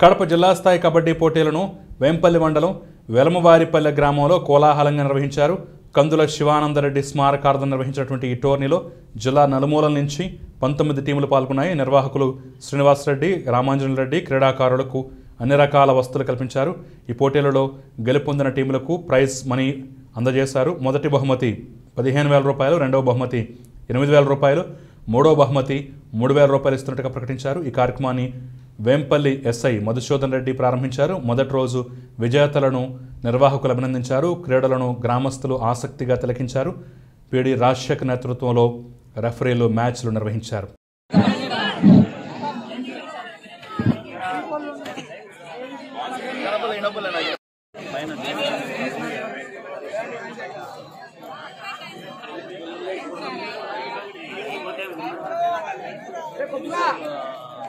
కడప జిల్లా స్థాయి కబడ్డీ పోటీలను వేంపల్లి మండలం వెలమవారిపల్లె గ్రామంలో కోలాహలంగా నిర్వహించారు. కందుల శివానందరెడ్డి స్మారకార్థం నిర్వహించినటువంటి ఈ టోర్నీలో జిల్లా నలుమూలల నుంచి పంతొమ్మిది టీములు పాల్గొన్నాయి. నిర్వాహకులు శ్రీనివాసరెడ్డి రామాంజన్ రెడ్డి క్రీడాకారులకు అన్ని రకాల వస్తువులు కల్పించారు. ఈ పోటీలలో గెలుపొందిన టీములకు ప్రైజ్ మనీ అందజేశారు. మొదటి బహుమతి పదిహేను వేల రూపాయలు రెండవ బహుమతి ఎనిమిది వేల రూపాయలు మూడవ బహుమతి మూడు వేల రూపాయలు ఇస్తున్నట్టుగా ప్రకటించారు. ఈ కార్యక్రమాన్ని వేంపల్లి ఎస్ఐ మధుసూదన్ రెడ్డి ప్రారంభించారు. మొదటి రోజు విజేతలను నిర్వాహకులు అభినందించారు. క్రీడలను గ్రామస్తులు ఆసక్తిగా తిలకించారు. పిడి రాజశేఖర్ నేతృత్వంలో రెఫరీలు మ్యాచ్లు నిర్వహించారు.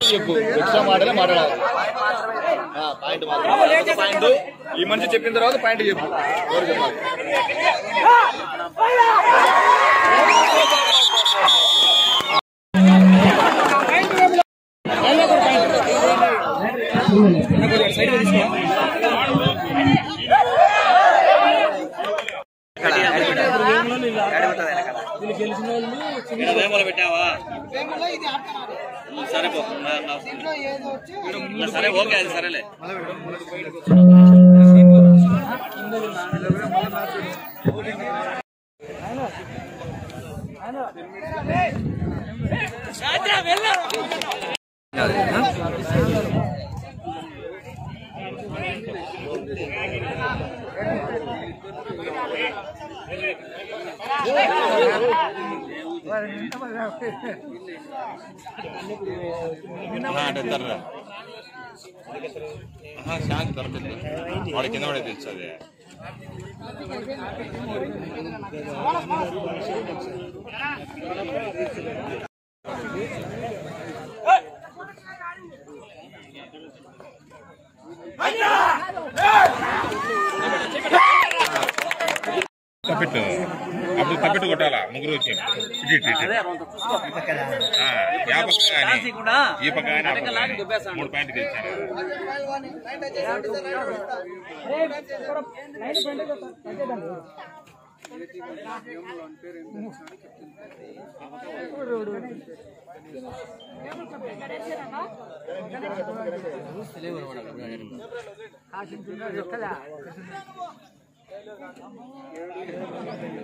చెప్పు ఎక్స్ట్రా మాటలే మాట్లాడాలి. పాయింట్ పాయింట్ ఈ మనిషి చెప్పిన తర్వాత పాయింట్ చెప్పు. ఎవరు చెప్పాలి? సరే ఓకే అది సరేలే శాంతి ಶಾಂತ ತರ್ತಿಲ್ಲ ಅವಳ ಕಿಂದ ಹೊಡೆದಿಲ್ಲ ಸರ್ ముగ్గురు వచ్చి ఇటు ఇటు ఇటు. ఆ, యా పక్క కానీ ఈ పక్క పక్క కానీ.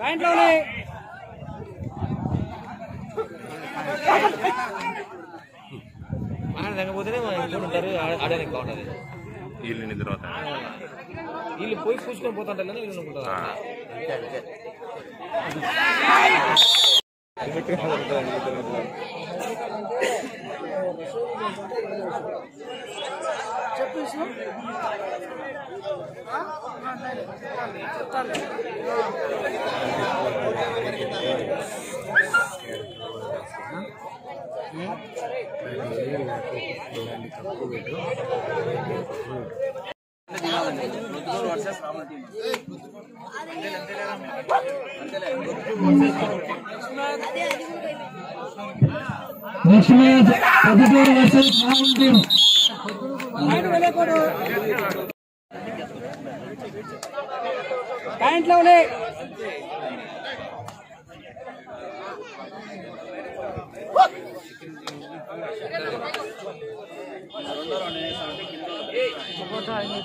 పాయింట్లోనే. ఆయన తగ్గపోతేనే ఇంట్లో ఉంటారు ఆడడానికి బాగుంటుంది. వీళ్ళు నిన్న తర్వాత. వీళ్ళు పోయి పూసుకొని పోతుంటారు వీళ్ళు అనుకుంటారు పాయింట్లోనే બધા દેવી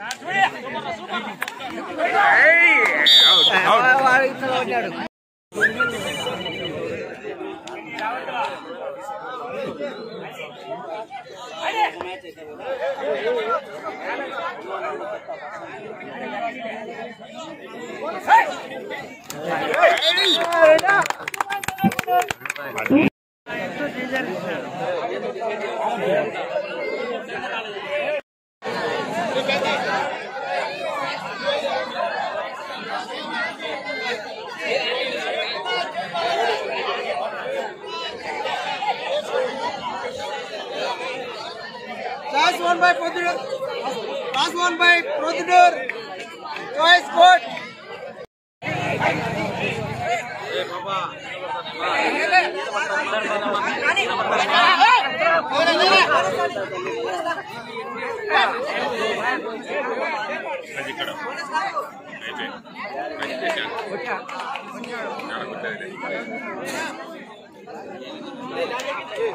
Hey! won by Proditor. Pass won by Proditor. Choice good. Thank you. వేరే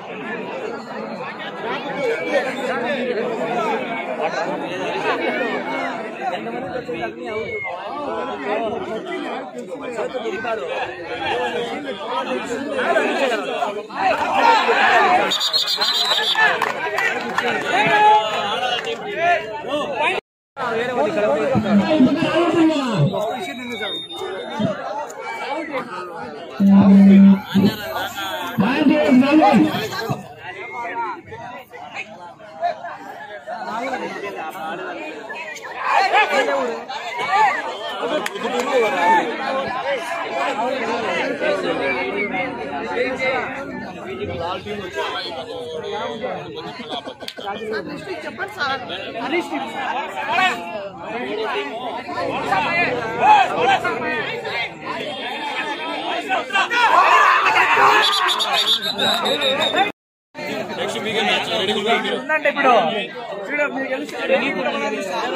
Choice court. అది ఇక్కడ అయితే అయితే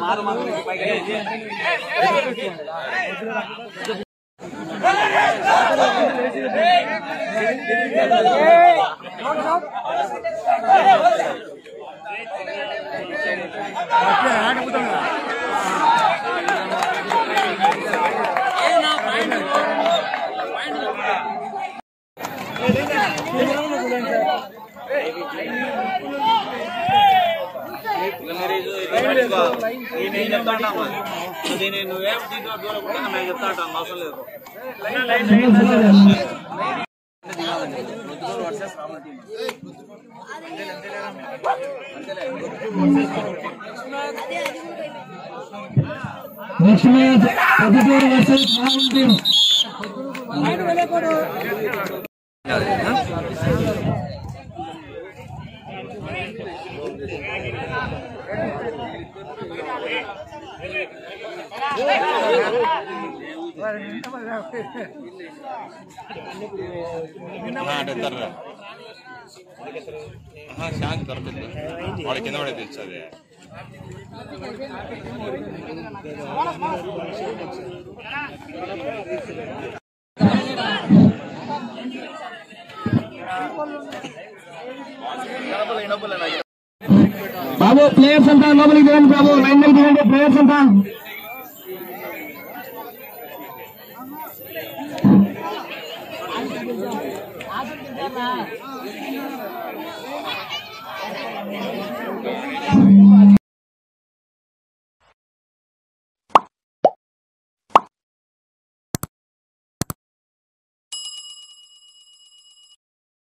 மாறு కొట్టేది. నువ్వేం దీంట్లో దూరం కూడా మేము చెప్తా ఉంటాం అవసరం లేదు నెక్స్ట్ మ్యాచ్ పొద్దుటూరు వర్సెస్ మామూలు టీం అంటే తర్రా శాంతి దొరకదు వాడి కింద పడే తెలుసు అది బాబు ప్లేయర్స్ అంతా లోపలికి దిగండి బాబు లైన్ మీద దిగండి ప్లేయర్స్ అంతా 아들 괜찮아.